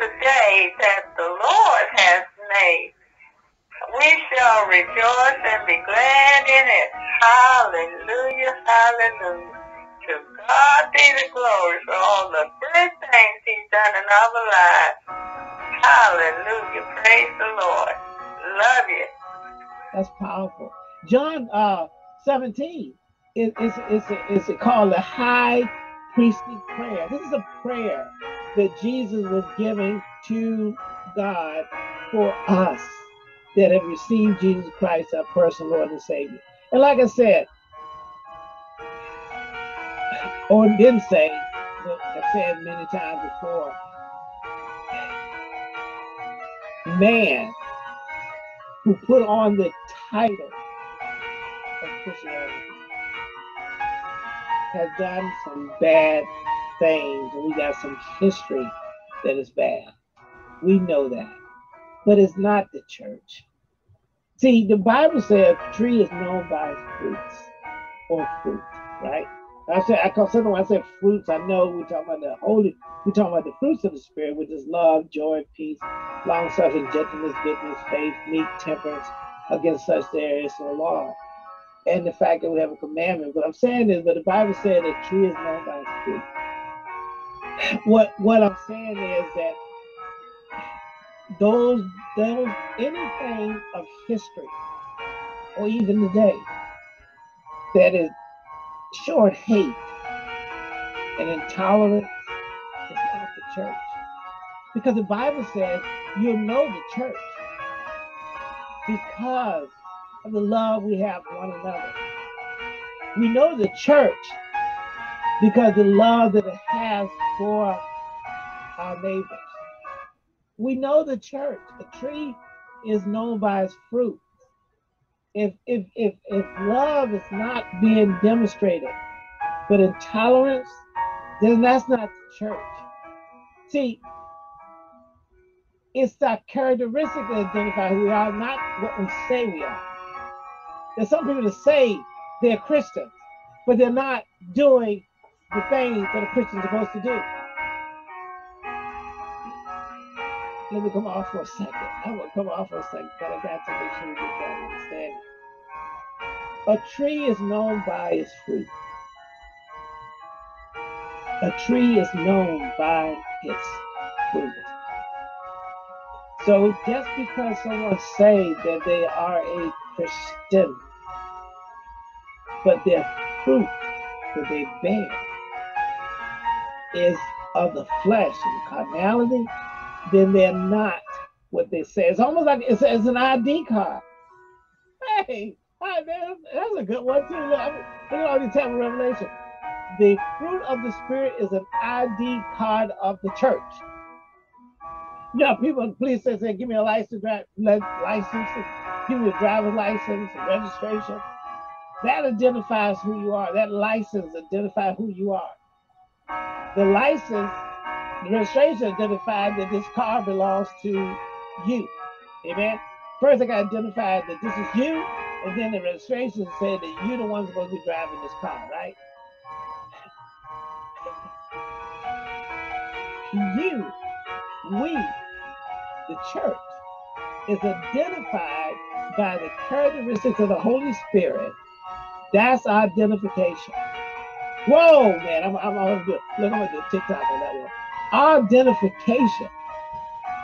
the day that the Lord has made. We shall rejoice and be glad in it. Hallelujah, hallelujah. To God be the glory for all the good things he's done in our lives. Hallelujah. Praise the Lord. Love you. That's powerful. John uh, 17 is, is, is, is, is called the high priestly prayer. This is a prayer that Jesus was giving to God for us that have received Jesus Christ, our personal Lord and Savior. And like I said, or didn't say, I've said many times before, man who put on the title of Christianity has done some bad things, and we got some history that is bad. We know that. But it's not the church. See, the Bible says a tree is known by its fruits or fruit, right? I said I call something when I said fruits, I know we're talking about the holy, we're talking about the fruits of the spirit, which is love, joy, peace, long suffering, gentleness, goodness, faith, meek, temperance. Against such there is no law. And the fact that we have a commandment. What I'm saying is, but the Bible said that tree is known by its fruit what what I'm saying is that those those anything of history or even today that is short hate and intolerance is not the church. Because the Bible says you'll know the church because of the love we have one another. We know the church because the love that it has for our neighbors. We know the church. A tree is known by its fruit. If if if if love is not being demonstrated, but intolerance, then that's not the church. See, it's that characteristic that identify who we are, not what we say we are. There's some people that say they're Christians, but they're not doing the things that a Christian's supposed to do. Let me come off for a second. I will come off for a second, but I got to make sure we get that understanding. A tree is known by its fruit. A tree is known by its fruit. So just because someone say that they are a Christian, but their fruit that they bear is of the flesh and carnality, then they're not what they say. It's almost like it's, it's an ID card. Hey, hi, man, that's a good one too. Look, at all these type of revelation. The fruit of the spirit is an ID card of the church. Yeah, people, please say, say, give me a license, license, give me a driver's license, registration. That identifies who you are. That license identifies who you are the license, the registration identified that this car belongs to you. Amen. First, I got identified that this is you, and then the registration said that you're the one supposed to be driving this car, right? you, we, the church, is identified by the characteristics of the Holy Spirit. That's our identification. Whoa, man, I'm, I'm, I'm good. Look, I'm gonna do TikTok on that one. Identification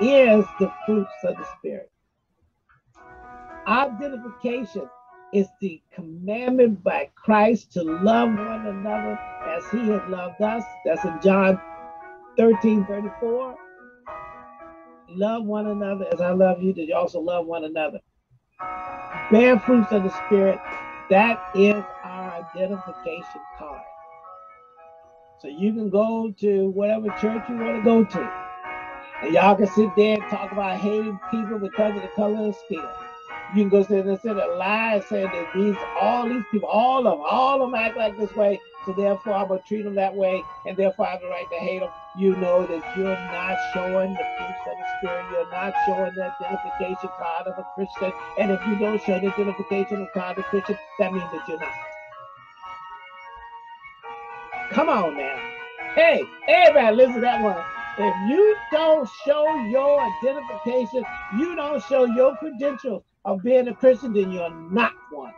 is the fruits of the Spirit. Identification is the commandment by Christ to love one another as he has loved us. That's in John 13, 34. Love one another as I love you, that you also love one another. Bear fruits of the Spirit, that is our identification card. So you can go to whatever church you want to go to. And y'all can sit there and talk about hating people because of the color of skin. You can go sit there and sit a lie and say that these all these people, all of them, all of them act like this way. So therefore I'm gonna treat them that way, and therefore I have the right to hate them. You know that you're not showing the fruits of the spirit. You're not showing the identification card of a Christian. And if you don't show the identification card of a Christian, that means that you're not. Come on now. Hey, everybody listen to that one. If you don't show your identification, you don't show your credentials of being a Christian, then you're not one.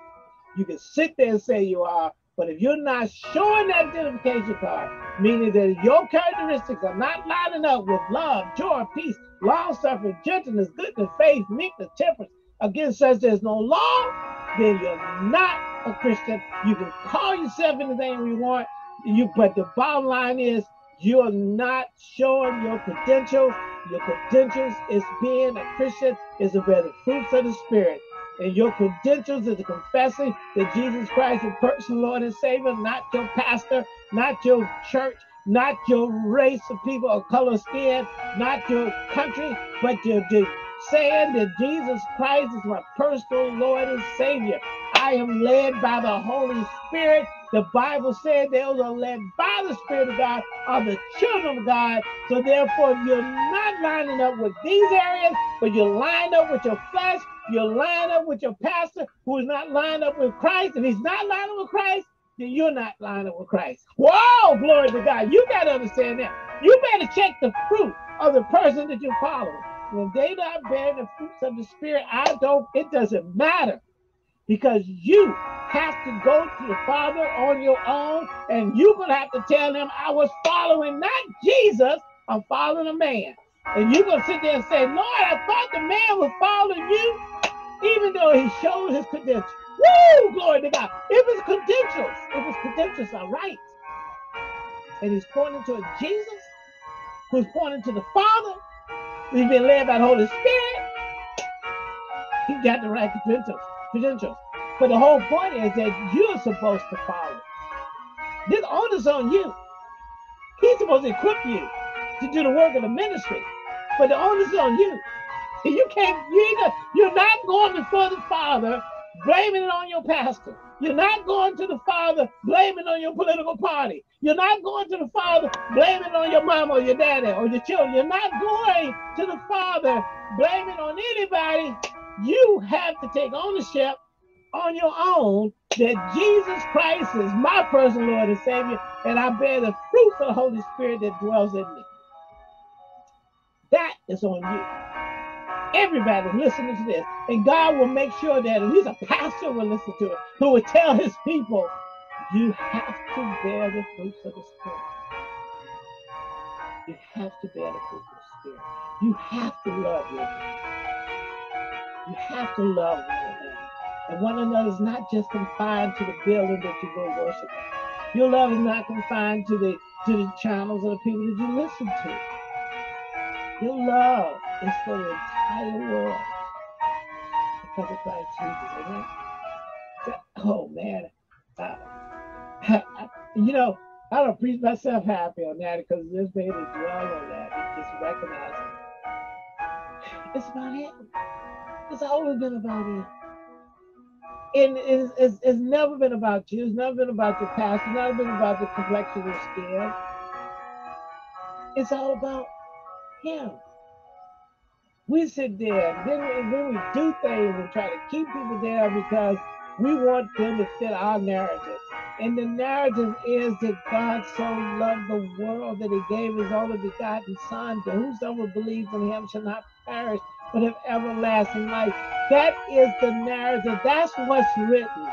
You can sit there and say you are, but if you're not showing that identification card, meaning that your characteristics are not lining up with love, joy, peace, long suffering, gentleness, goodness, faith, meekness, temperance, against such there's no law, then you're not a Christian. You can call yourself anything you want, you but the bottom line is you're not showing your credentials. Your credentials is being a Christian, is bear the fruits of the Spirit. And your credentials is confessing that Jesus Christ is personal Lord and Savior, not your pastor, not your church, not your race of people of color skin, not your country, but you're saying that Jesus Christ is my personal Lord and Savior. I am led by the Holy Spirit the Bible said those are led by the Spirit of God are the children of God. So therefore, you're not lining up with these areas, but you're lined up with your flesh. You're lined up with your pastor who is not lined up with Christ, and he's not lined up with Christ, then you're not lined up with Christ. Whoa, glory to God. You got to understand that. You better check the fruit of the person that you're following. When they not bearing the fruits of the Spirit, I don't, it doesn't matter because you have to go to the Father on your own, and you're going to have to tell him, I was following not Jesus, I'm following a man. And you're going to sit there and say, Lord, I thought the man was following you, even though he showed his credentials. Woo! Glory to God. If his credentials, if his credentials are right, and he's pointing to a Jesus who's pointing to the Father, who's been led by the Holy Spirit, he got the right credentials. Credentials. But the whole point is that you're supposed to follow. This onus on you. He's supposed to equip you to do the work of the ministry. But the onus is on you. You can't, you ain't, you're not going before the Father blaming it on your pastor. You're not going to the Father blaming on your political party. You're not going to the Father blaming on your mom or your daddy or your children. You're not going to the Father blaming on anybody. You have to take ownership on your own that Jesus Christ is my personal Lord and Savior, and I bear the fruits of the Holy Spirit that dwells in me. That is on you. Everybody listening to this, and God will make sure that at least a pastor will listen to it, who will tell his people, you have to bear the fruits of the Spirit. You have to bear the fruits of the Spirit. You have to love your You have to love one another. And one another is not just confined to the building that you go worship. Your love is not confined to the to the channels of the people that you listen to. Your love is for the entire world because of Christ Jesus. Amen. Oh man, I, you know, I don't preach myself happy on that because this me dwell on that and just recognize it. It's about Him. It's always been about Him and it's, it's, it's, never been about you. It's never been about your past. It's never been about the complexion of skin. It's all about Him. We sit there, then, and then we do things and try to keep people there because we want them to fit our narrative. And the narrative is that God so loved the world that He gave His only begotten Son, that whosoever believes in Him shall not perish, but have everlasting life. That is the narrative. That's what's written.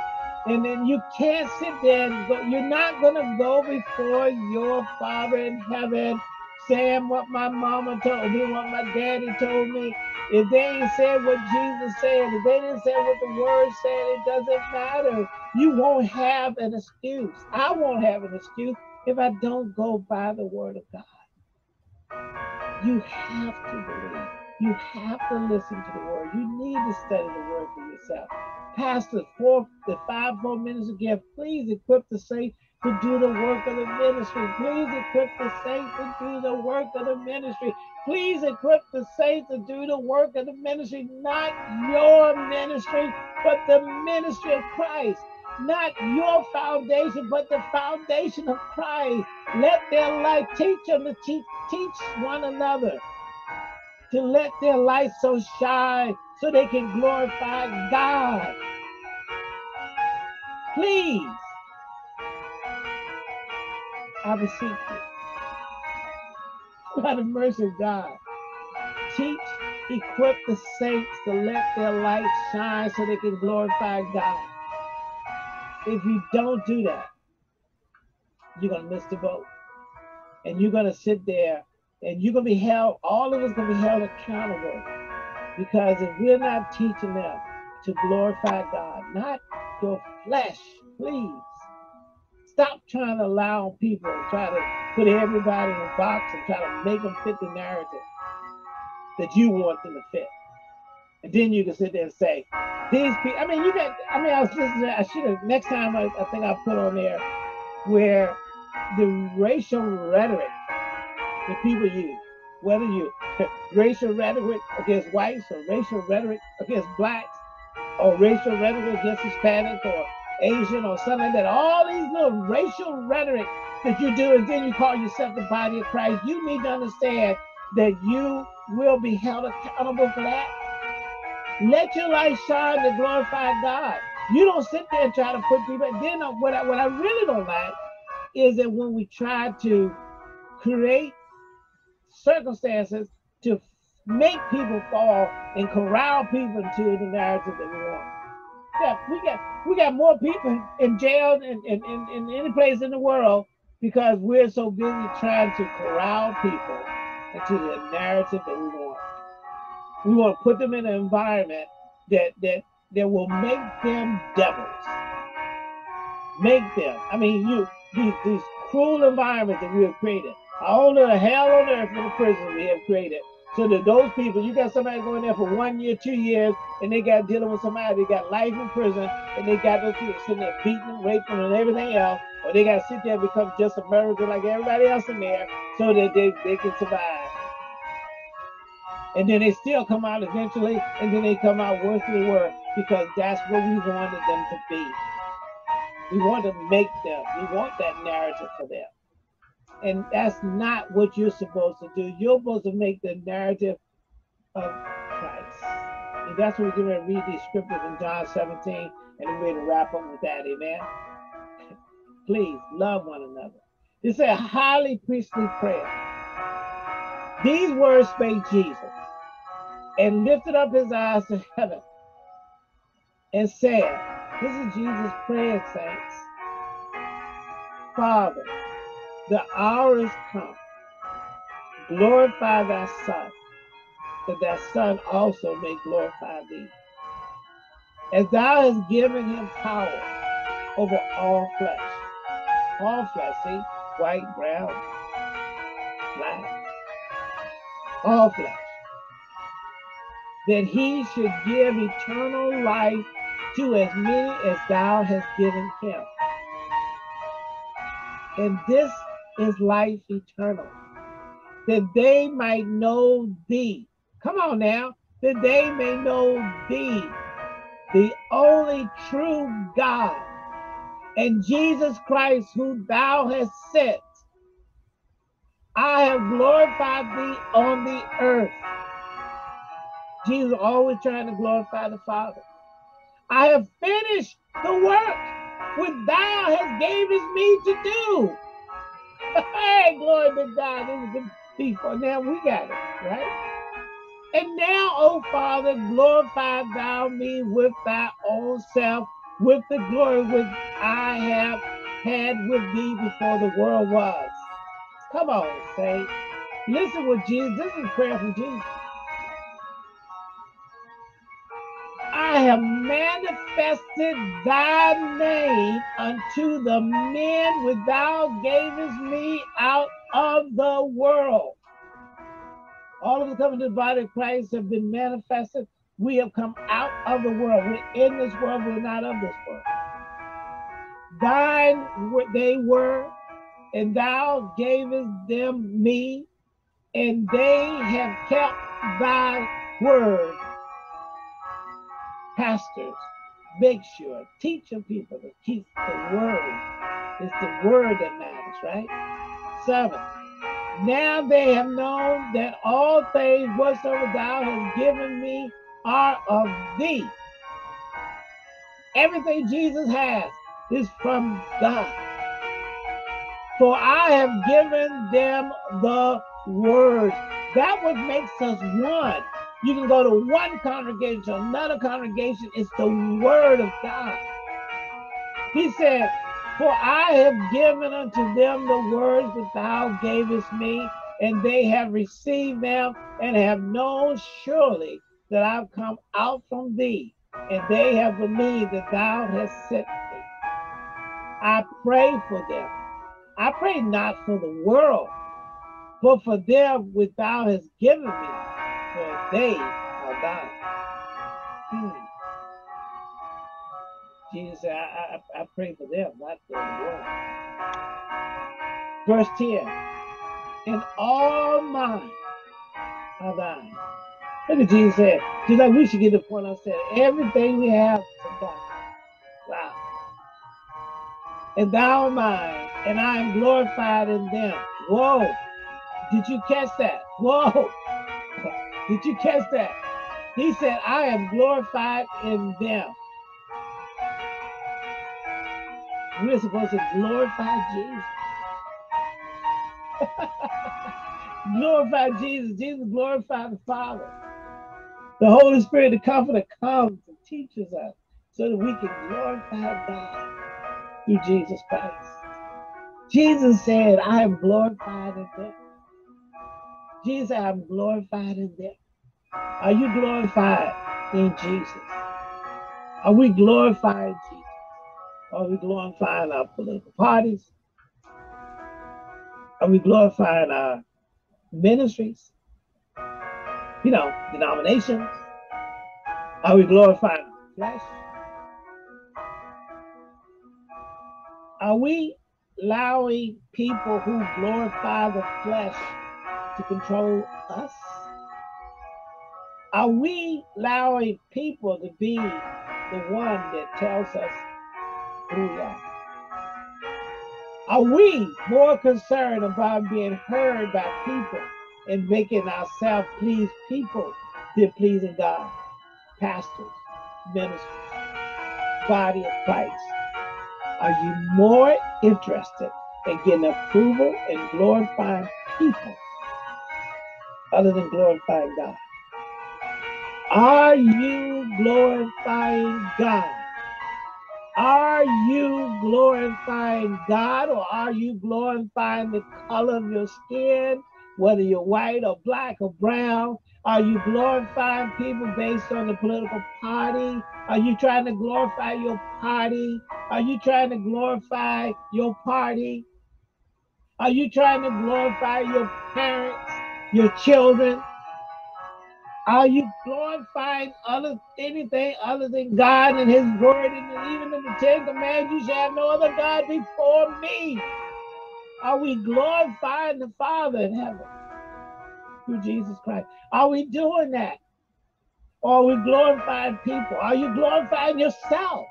And then you can't sit there and go, you're not going to go before your Father in heaven saying what my mama told me, what my daddy told me. If they ain't said what Jesus said, if they didn't say what the word said, it doesn't matter. You won't have an excuse. I won't have an excuse if I don't go by the word of God. You have to believe. You have to listen to the word. You need to study the word for yourself. Pastor, four, the five, four minutes again, please equip the saints to do the work of the ministry. Please equip the saints to do the work of the ministry. Please equip the saints to do the work of the ministry, not your ministry, but the ministry of Christ. Not your foundation, but the foundation of Christ. Let their life teach them to teach one another to let their light so shine so they can glorify God. Please, I beseech you, by the mercy of God. Teach, equip the saints to let their light shine so they can glorify God. If you don't do that, you're going to miss the boat. And you're going to sit there and you're to be held, all of us to be held accountable. Because if we're not teaching them to glorify God, not your flesh, please. Stop trying to allow people and try to put everybody in a box and try to make them fit the narrative that you want them to fit. And then you can sit there and say, these people, I mean, you got, I mean, I was listening, I should have, next time I, I think I put on there where the racial rhetoric that people use, whether you racial rhetoric against whites or racial rhetoric against blacks or racial rhetoric against Hispanic or Asian or something like that, all these little racial rhetoric that you do, and then you call yourself the body of Christ, you need to understand that you will be held accountable for that. Let your light shine to glorify God. You don't sit there and try to put people. Then uh, what I, what I really don't like is that when we try to create circumstances to make people fall and corral people into the narrative that we want. Yeah, we got we got more people in jail in, in, in, in any place in the world because we're so busy trying to corral people into the narrative that we want. We want to put them in an environment that that that will make them devils. Make them. I mean, you these, these cruel environments that we have created. A whole little hell on earth for the prisons we have created. So that those people, you got somebody going there for one year, two years, and they got dealing with somebody, they got life in prison, and they got those people sitting there beating them, raping them, and everything else, or they got to sit there and become just American like everybody else in there so that they, they can survive. And then they still come out eventually, and then they come out worse than they were because that's what we wanted them to be. We want to make them, we want that narrative for them. And that's not what you're supposed to do. You're supposed to make the narrative of Christ. And that's what we're going to read these scriptures in John 17, and we're going to wrap up with that. Amen. Please love one another. It's a highly priestly prayer. These words spake Jesus and lifted up his eyes to heaven and said, This is Jesus' prayer, saints. Father, the hour is come. Glorify thy Son, that thy Son also may glorify thee. As thou hast given him power over all flesh. All flesh, see? White, brown, black. All flesh. That he should give eternal life to as many as thou hast given him. And this is life eternal, that they might know thee. Come on now, that they may know thee, the only true God, and Jesus Christ, who thou hast sent. I have glorified thee on the earth. Jesus always trying to glorify the Father. I have finished the work which thou hast given me to do. Hey, glory to God. This is the people. Now we got it, right? And now, O Father, glorify thou me with thy own self, with the glory which I have had with thee before the world was. Come on, say. Listen with Jesus. This is prayer from Jesus. Have manifested thy name unto the men which thou gavest me out of the world. All of us coming to the body of Christ have been manifested. We have come out of the world. We're in this world, we're not of this world. Thine they were, and thou gavest them me, and they have kept thy word pastors, make sure, teaching people to keep the word. It's the word that matters, right? Seven. Now they have known that all things whatsoever thou hast given me are of thee. Everything Jesus has is from God. For I have given them the words. That what makes us one. You can go to one congregation, to another congregation. It's the word of God. He said, For I have given unto them the words that thou gavest me, and they have received them and have known surely that I've come out from thee, and they have believed that thou hast sent me. I pray for them. I pray not for the world, but for them which thou hast given me, for they are thine. Hmm. Jesus said, I, I, I pray for them, not for the world. Verse 10 and all mine are thine. Look at Jesus said, just like we should get the point I said, everything we have is God. Wow. And thou mine, and I am glorified in them. Whoa. Did you catch that? Whoa. Did you catch that? He said, I am glorified in them. We're supposed to glorify Jesus. glorify Jesus. Jesus glorified the Father. The Holy Spirit, the Comforter, comes and teaches us so that we can glorify God through Jesus Christ. Jesus said, I am glorified in them. Jesus I'm glorified in them. Are you glorified in Jesus? Are we glorifying Jesus? Are we glorifying our political parties? Are we glorifying our ministries? You know, denominations? Are we glorifying flesh? Are we allowing people who glorify the flesh to control us? Are we allowing people to be the one that tells us who we are? Are we more concerned about being heard by people and making ourselves please people than pleasing God? Pastors, ministers, body of Christ. Are you more interested in getting approval and glorifying people other than glorifying God? Are you glorifying God? Are you glorifying God or are you glorifying the color of your skin, whether you're white or black or brown? Are you glorifying people based on the political party? Are you trying to glorify your party? Are you trying to glorify your party? Are you trying to glorify your parents, your children? Are you glorifying other anything other than God and His Word, and even in the Ten Commandments, you shall have no other God before me? Are we glorifying the Father in heaven through Jesus Christ? Are we doing that? Or are we glorifying people? Are you glorifying yourself?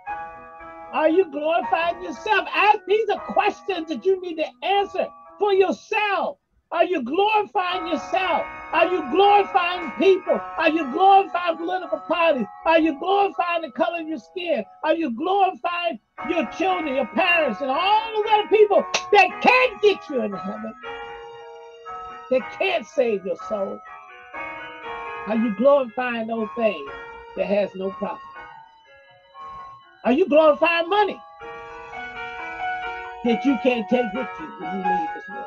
Are you glorifying yourself? Ask these are questions that you need to answer for yourself. Are you glorifying yourself? Are you glorifying people? Are you glorifying political parties? Are you glorifying the color of your skin? Are you glorifying your children, your parents, and all the other people that can't get you into heaven? That can't save your soul? Are you glorifying those things that has no profit? Are you glorifying money that you can't take with you when you leave this world?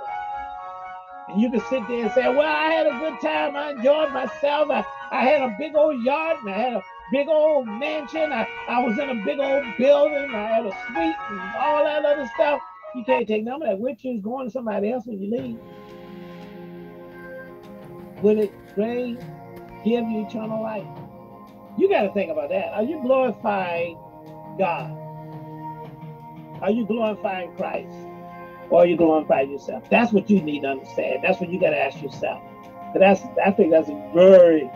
And you can sit there and say, well, I had a good time. I enjoyed myself. I, I had a big old yard and I had a big old mansion. I, I was in a big old building. I had a suite and all that other stuff. You can't take none of that with you. It's going to somebody else when you leave. Will it bring, give you eternal life? You got to think about that. Are you glorifying God? Are you glorifying Christ? Or you glorify yourself. That's what you need to understand. That's what you got to ask yourself. But that's I think that's a very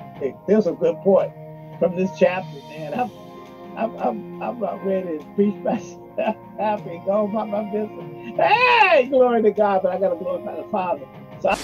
there's a good point from this chapter, man. I'm I'm I'm, I'm not ready to preach myself happy, go about my business. Hey, glory to God, but I got to glorify the Father. So. I,